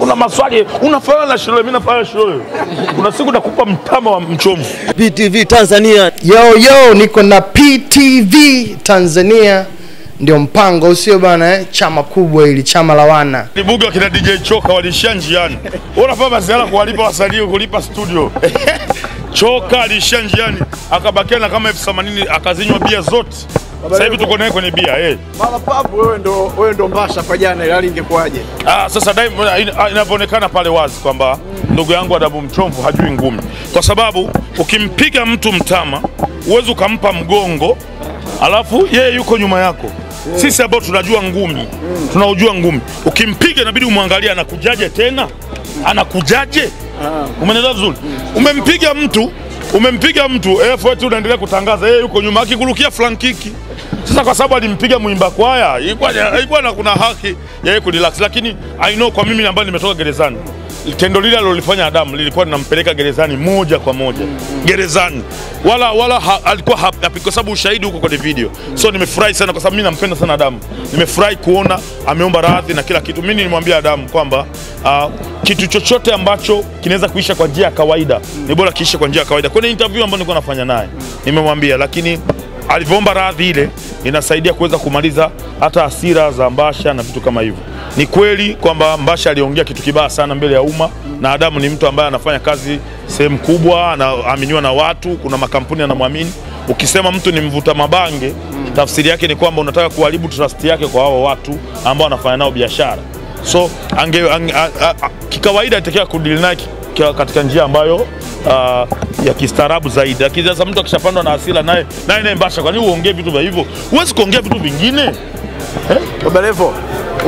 Una maswali, unafanya na shule, mimi nafanya shule. Kuna siku nakupa mtama wa mchomvu. PTV Tanzania. Yo yo, niko na PTV Tanzania, ndio mpango usio bana eh? Chama kubwa hili, chama la wana. Libuga wakina DJ Choka walishia njiani. Unafanya masuala kuwalipa wasanii kulipa studio. Choka alishia njiani akabakia na kama elfu themanini akazinywa bia zote. Sasa hivi tuko naye kwenye bia eh. Mama Papu, wewe ndo wewe ndo mbasha kwa jana, ile hali ingekuwaje? Ah, sasa Diamond inavyoonekana pale wazi kwamba ndugu yangu Adabu Mchomvu hajui ngumi, kwa sababu ukimpiga mtu mtama huwezi ukampa mgongo alafu yeye yuko nyuma yako. Sisi ambao tunajua ngumi mm. tunaojua ngumi, ukimpiga inabidi umwangalie anakujaje tena, anakujaje. ah. Umeelewa vizuri? Umempiga mtu umempiga mtu eh, unaendelea kutangaza yeye yuko nyuma, akikurukia flankiki sasa kwa sababu alimpiga mwimba kwaya, ilikuwa na kuna haki ya yeye kurelax, lakini I know kwa mimi ambaye nimetoka gerezani, tendo lile alilofanya Adamu lilikuwa linampeleka gerezani moja kwa moja gerezani, wala wala ha, alikuwa hapi kwa sababu ushahidi huko kwenye video. So nimefurahi sana kwa sababu mimi nampenda sana Adamu, nimefurahi kuona ameomba radhi na kila kitu. Mimi nilimwambia Adamu kwamba uh, kitu chochote ambacho kinaweza kuisha kwa njia ya kawaida ni bora kiishe kwa njia ya kawaida. Kwenye interview ambayo nilikuwa nafanya naye nimemwambia, lakini alivyoomba radhi ile inasaidia kuweza kumaliza hata hasira za Mbasha na vitu kama hivyo. Ni kweli kwamba Mbasha aliongea kitu kibaya sana mbele ya umma, na Adamu ni mtu ambaye anafanya kazi sehemu kubwa, anaaminiwa na watu, kuna makampuni anamwamini. Ukisema mtu ni mvuta mabange, tafsiri yake ni kwamba unataka kuharibu trust yake kwa hao watu ambao anafanya nao biashara. So ange, ange, a, a, a, kikawaida itakiwa kudili naye katika njia ambayo uh, ya kistaarabu zaidi. Lakini sasa mtu akishapandwa na hasira naye naye naye Mbasha, kwa nini uongee vitu vya hivyo? Huwezi kuongea vitu vingine. eh? Baba Levo,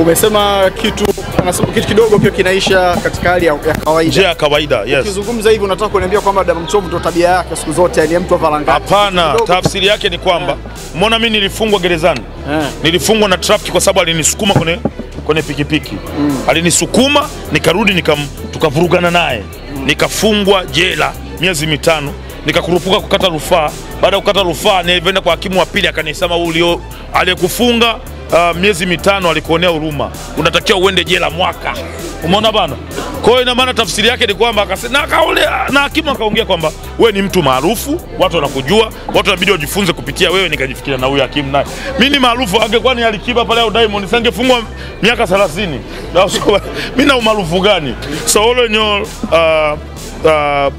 umesema kitu anasema kitu kidogo pia kinaisha katika hali ya, ya kawaida. Njia ya kawaida, yes. Ukizungumza hivi unataka kuniambia kwamba damu mchovu ndo tabia yake siku zote, yani mtu avalangati. Hapana, tafsiri yake ni kwamba mbona mimi nilifungwa gerezani yeah. nilifungwa na trafiki kwa sababu alinisukuma kwenye kwenye pikipiki mm. alinisukuma nikarudi nikam, tukavurugana naye nikafungwa jela miezi mitano nikakurupuka kukata rufaa. Baada ya kukata rufaa nilivyoenda kwa hakimu wa pili akanisema ulio aliyekufunga uh, miezi mitano alikuonea huruma. Unatakiwa uende jela mwaka. Umeona bana? Kwa hiyo ina maana tafsiri yake ni kwamba na akaole na hakimu akaongea kwamba wewe ni mtu maarufu watu wanakujua watu wanabidi wajifunze kupitia wewe nikajifikiria na huyu hakimu naye. Mimi ni maarufu angekuwa ni Alikiba pale au Diamond sangefungwa miaka 30 Na mimi na umaarufu gani? So all in all, uh, uh,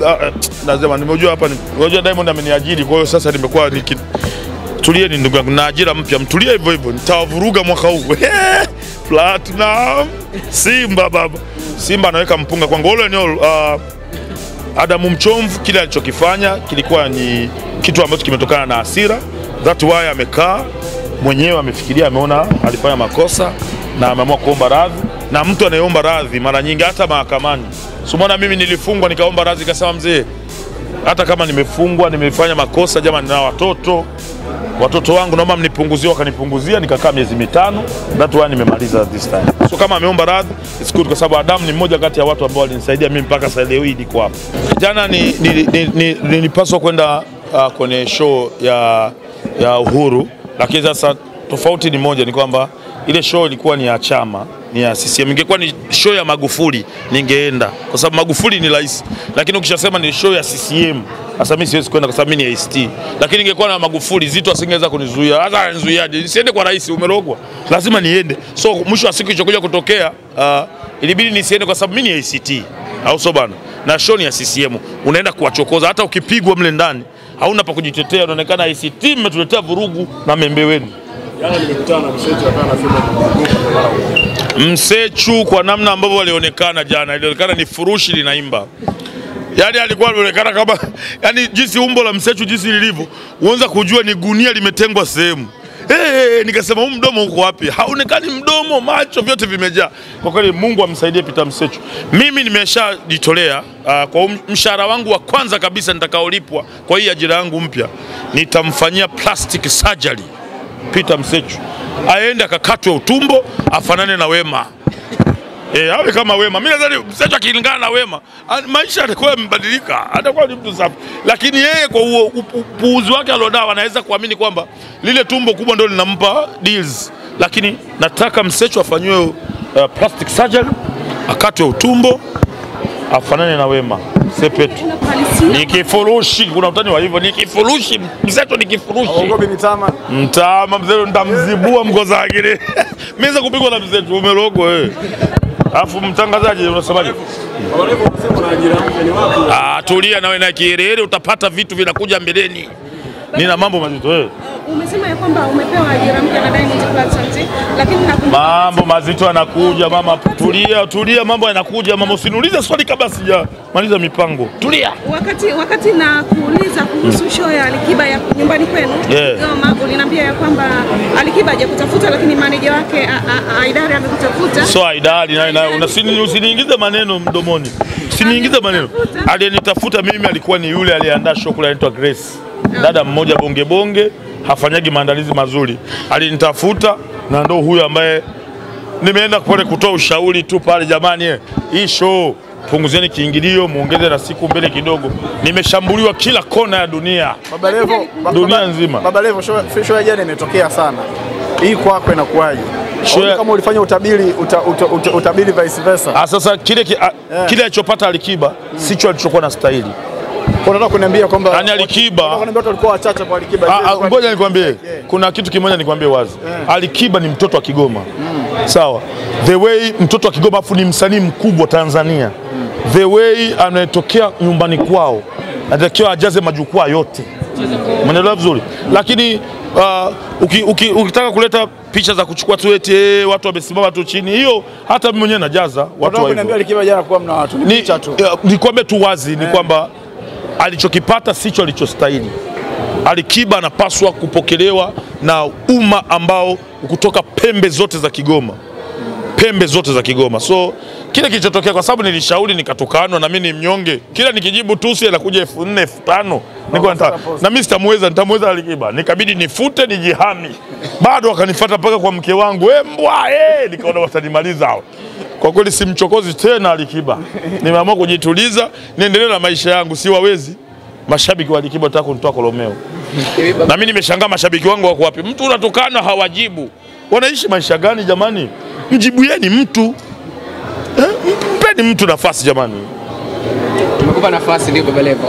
uh, nasema nimejua hapa ni- unajua Diamond ameniajiri kwa hiyo sasa nimekuwa tulieni ndugu yangu na ajira mpya mtulie hivyo hivyo nitawavuruga mwaka huu. Platinum Simba baba. Simba anaweka mpunga kwangu. All all, uh, Adamu Mchomvu kile alichokifanya kilikuwa ni kitu ambacho kimetokana na hasira. That why amekaa mwenyewe amefikiria, ameona alifanya makosa na ameamua kuomba radhi, na mtu anayeomba radhi mara nyingi hata mahakamani. Sumona mimi nilifungwa nikaomba radhi, kasema mzee, hata kama nimefungwa nimefanya makosa, jamani, na watoto watoto wangu naomba mnipunguzie, wakanipunguzia, nikakaa miezi mitano. That one nimemaliza this time. So kama ameomba radhi it's good, kwa sababu Adamu ni mmoja kati ya watu ambao walinisaidia mimi mpaka sasa leo hii niko hapa. Jana ni- ni- ni- ni- nilipaswa kwenda uh, kwenye show ya, ya Uhuru, lakini sasa tofauti ni moja, ni kwamba ile show ilikuwa ni ya chama ni ya CCM. Ingekuwa ni show ya Magufuli ningeenda, kwa sababu Magufuli ni rais, lakini ukishasema ni show ya CCM sasa mimi siwezi kwenda kwa sababu mimi ni ACT, lakini ingekuwa na Magufuli Zito asingeweza kunizuia. Sasa ananizuiaje? Nisiende kwa rais, umerogwa, lazima niende. So mwisho wa siku ilichokuja kutokea uh, ilibidi nisiende kwa sababu mimi ni ACT, au sio bana? Na show ni ya CCM, unaenda kuwachokoza. Hata ukipigwa mle ndani hauna pa kujitetea, unaonekana ACT mmetuletea vurugu na membe wenu. Msechu kwa namna ambavyo alionekana jana, ilionekana ni furushi linaimba yaani alikuwa anaonekana kama yani jinsi umbo la Msechu jinsi lilivyo, uanza kujua ni gunia limetengwa sehemu. Hey, nikasema huu mdomo uko wapi? Haonekani mdomo, macho vyote vimejaa. Kwa kweli Mungu amsaidie Peter Msechu. Mimi nimeshajitolea uh, kwa um- mshahara wangu wa kwanza kabisa nitakaolipwa kwa hii ajira yangu mpya, nitamfanyia plastic surgery Peter Msechu, aende akakatwe utumbo afanane na Wema. Eh, awe kama Wema. Mimi nadhani Msechu akilingana na Wema, maisha atakuwa yamebadilika, atakuwa ni mtu safi. Lakini yeye kwa upuuzi wake alionao anaweza kuamini kwamba lile tumbo kubwa ndio linampa deals. Lakini nataka Msechu afanyiwe uh, plastic surgery akatwe utumbo afanane na Wema Sepetu. Ni kifurushi, kuna utani wa hivyo, ni kifurushi mzeto, ni kifurushi Mtama mitama. mtama mzeto, nitamzibua mgozagile meza kupigwa na mzeto, umerogwa wewe. Alafu mtangazaji unasemaje? Ah, tulia nawe na kiherehere, utapata vitu vinakuja mbeleni. Nina mambo mazito wewe. Umesema ya kwamba umepewa ajira mpya na Diamond Platnumz, lakini nakumbuka Mambo mazito yanakuja mama, tulia tulia, mambo yanakuja mama, usiniulize swali kabla sijamaliza mipango. Tulia. wakati wakati na kuuliza kuhusu show ya Alikiba ya nyumbani kwenu Yeah. Goma, uliniambia ya kwamba Alikiba hajakutafuta lakini maneja wake Aidari amekutafuta. So Aidari naye naye usiniingize maneno mdomoni, usiniingize maneno. Aliyenitafuta mimi alikuwa ni yule aliyeandaa show kule, anaitwa Grace, dada mmoja bonge bonge, hafanyagi maandalizi mazuri. Alinitafuta na ndo huyo ambaye nimeenda pale kutoa ushauri tu pale, jamani, eh, hii show punguzeni kiingilio, muongeze na siku mbele kidogo. Nimeshambuliwa kila kona ya dunia. Baba Levo, Dunia nzima. Baba Levo, show show ya jana imetokea sana. Hii kwako inakuwaje? Show kama ulifanya utabiri uta, uta, uta, utabiri vice versa. Ah, sasa kile ki, ah, kile alichopata Alikiba mm. sicho alichokuwa na stahili. Unataka kuniambia kwamba yani Alikiba- watu walikuwa wachache kwa Alikiba. Ah, ah, Ngoja nikwambie, kuna kitu kimoja nikwambie wazi. Alikiba ni mtoto wa Kigoma, sawa. The way mtoto wa Kigoma, afu ni msanii mkubwa Tanzania. The way anatokea nyumbani kwao, anatakiwa ajaze majukwaa yote, mwenelewa vizuri. Lakini uh, uki, uki, ukitaka kuleta picha za kuchukua tu eti hey, watu wamesimama tu chini, hiyo hata mimi mwenyewe najaza watu wa hivyo. Eh, nikwambie tu wazi ni kwamba alichokipata sicho alichostahili. Alikiba anapaswa kupokelewa na umma ambao kutoka pembe zote za Kigoma, pembe zote za Kigoma. So kile kilichotokea, kwa sababu nilishauri nikatukanwa, na mimi ni mnyonge, kila nikijibu tusi anakuja elfu nne elfu tano. Na mimi sitamweza, nitamweza Alikiba, nikabidi nifute nijihami, bado wakanifuata mpaka kwa mke wangu, embwa mbwa e, nikaona watanimaliza hao. Kwa kweli simchokozi tena Alikiba, nimeamua kujituliza, niendelee na maisha yangu, si wawezi mashabiki wa Alikiba wataka kunitoa Kolomeo na mimi nimeshangaa mashabiki wangu wako wapi? Mtu unatokana hawajibu, wanaishi maisha gani jamani? mjibuyeni mtu eh, mpeni mtu nafasi jamani. Tumekupa nafasi ndio Baba Levo.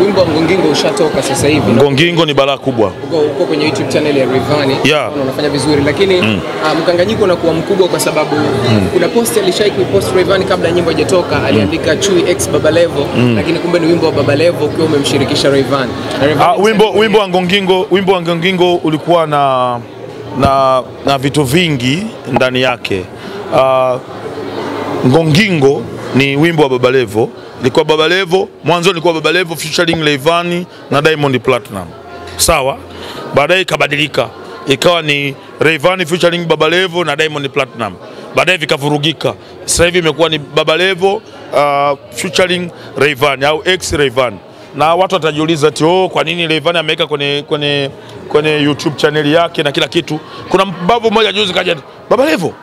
Wimbo wa Ngongingo ushatoka sasa hivi. Ngongingo ni balaa kubwa. Uko, uko kwenye YouTube channel ya Rayvanny. Yeah. Unafanya vizuri lakini ah, mkanganyiko unakuwa mkubwa kwa sababu mm. kuna post alishai kuipost Rayvanny kabla nyimbo haijatoka aliandika Chui X Baba Levo mm. lakini kumbe ni wimbo wa Baba Levo ukiwa umemshirikisha Rayvanny Ah, wimbo, wimbo wa Ngongingo, wimbo wa Ngongingo ulikuwa na, na, na vitu vingi ndani yake. Ah, Ngongingo ni wimbo wa Baba Levo, ilikuwa Baba Levo mwanzo, ilikuwa Baba Levo featuring Rayvanny na Diamond Platinum, sawa. Baadaye ikabadilika ikawa ni Rayvanny featuring Baba Levo na Diamond Platinum, baadaye vikavurugika. Sasa hivi imekuwa ni Baba Levo uh, featuring Rayvanny au ex Rayvanny na watu watajiuliza ati oh, kwa nini Rayvanny ameweka kwenye, kwenye, kwenye YouTube channel yake na kila kitu. Kuna mbavu mmoja juzi kaja, Baba Levo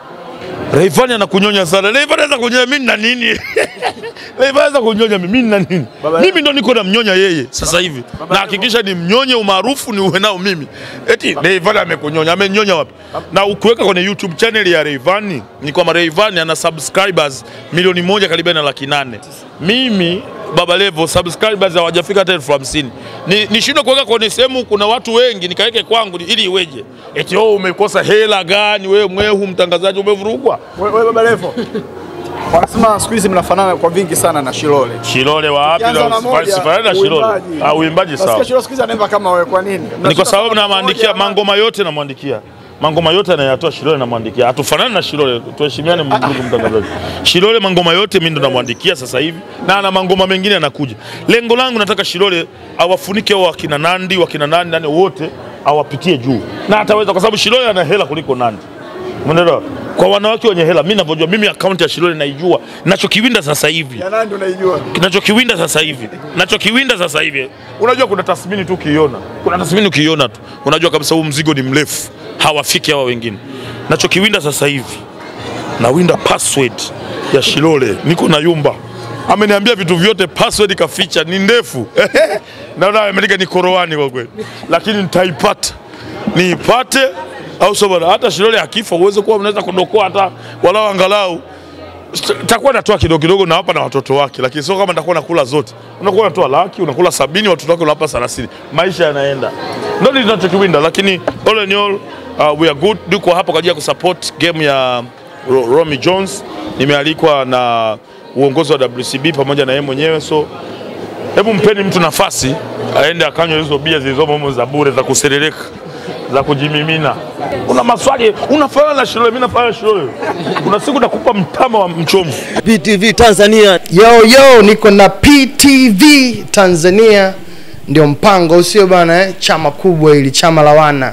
Rayvanny anakunyonya sana. Rayvanny anaweza kunyonya mimi na nini? Anaweza kunyonya mimi na nini? Mimi ndo niko namnyonya yeye sasa hivi. Na hakikisha ni mnyonye umaarufu ni uwe nao mimi. Eti Rayvanny amekunyonya, amenyonya wapi? Na ukiweka kwenye YouTube channel ya Rayvanny ni kwamba Rayvanny ana subscribers milioni moja karibia na laki nane. Mimi Baba Levo subscribers hawajafika hata elfu hamsini. Ni nishindwe kuweka kwenye sehemu kuna watu wengi nikaweke kwangu ili iweje? Eti oh, umekosa hela gani wewe mwehu mtangazaji umevurugwa? Wewe Baba Levo. Wanasema siku hizi mnafanana kwa vingi sana na Shilole. Shilole wa wapi sifanani na Shilole? uimbaji. Ah, uimbaji Nasikia sawa. Shilole siku hizi anaimba kama wewe kwa nini? Ni kwa sababu namwandikia mangoma yote namwandikia. Mangoma yote anayatoa Shilole namwandikia. Hatufanani na Shilole, tuheshimiane ndugu mtangazaji. Shilole mangoma yote mimi ndo namwandikia sasa hivi na ana mangoma mengine anakuja. Lengo langu nataka Shilole awafunike wao wakina Nandi, wakina Nandi nani wote awapitie juu. Na ataweza kwa sababu Shilole ana hela kuliko Nandi. Umeelewa? Kwa wanawake wenye hela, mimi ninavyojua, mimi akaunti ya Shilole naijua, Ninachokiwinda sasa hivi. Ya nani unaijua? kinachokiwinda sasa hivi. Ninachokiwinda sasa hivi. Unajua kuna tathmini tu ukiiona. Kuna tathmini ukiiona tu. Unajua kabisa huu mzigo ni mrefu. Hawafiki hawa wengine. Nachokiwinda sasa hivi nawinda password ya Shilole. Niko na yumba. Ameniambia vitu vyote password kaficha ni ndefu. Naona ameandika ni koroani kwa kweli. Lakini nitaipata. Niipate au sio bwana hata Shilole akifa uweze kuwa mnaweza kudokoa hata walau angalau takuwa natoa kidogo kidogo nawapa na watoto wake, lakini sio kama nitakuwa nakula zote. Unakuwa unatoa laki, unakula sabini, watoto wake unawapa thelathini, maisha yanaenda, ndio ninachokiwinda. Lakini all in all, uh, we are good. Niko hapo kwa ajili ya kusupport game ya Ro Romy Jones. Nimealikwa na uongozi wa WCB pamoja na yeye mwenyewe, so hebu mpeni mtu nafasi aende akanywe hizo bia zilizomo za bure za kuserereka za kujimimina. Una maswali, unafanana na Shilole, mimi nafanana na. Kuna siku nakupa mtama wa mchomvu. PTV Tanzania. Yo yo, niko na PTV Tanzania, ndio mpango usio bana eh? Chama kubwa ili chama la wana